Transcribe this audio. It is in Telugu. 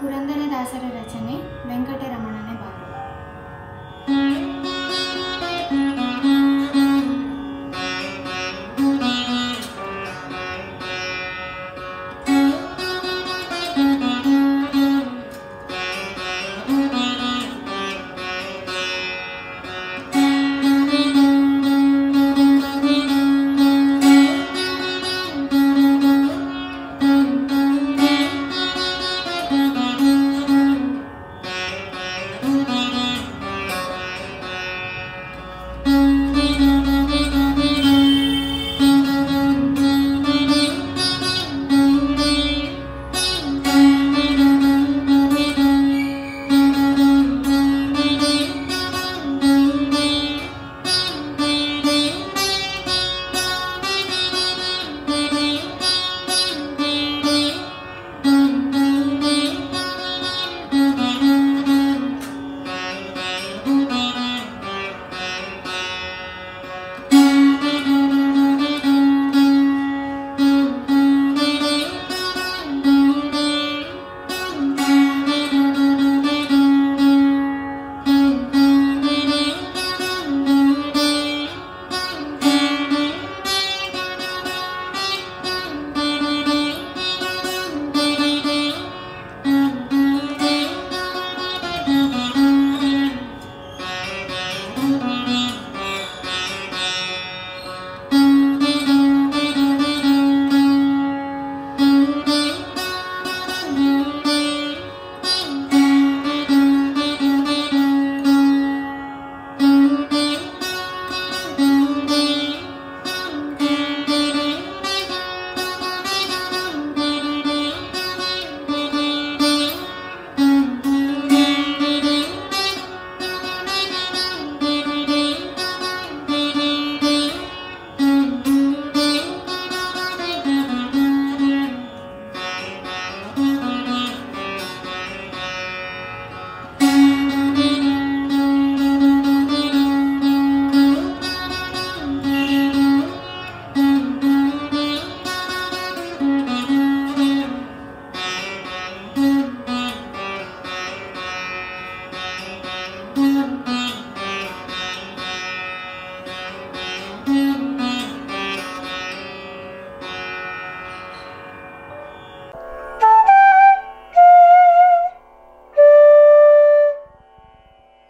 ಪುರಂದರದಾಸರ ರಚನೆ ವೆಂಕಟರಮಣನ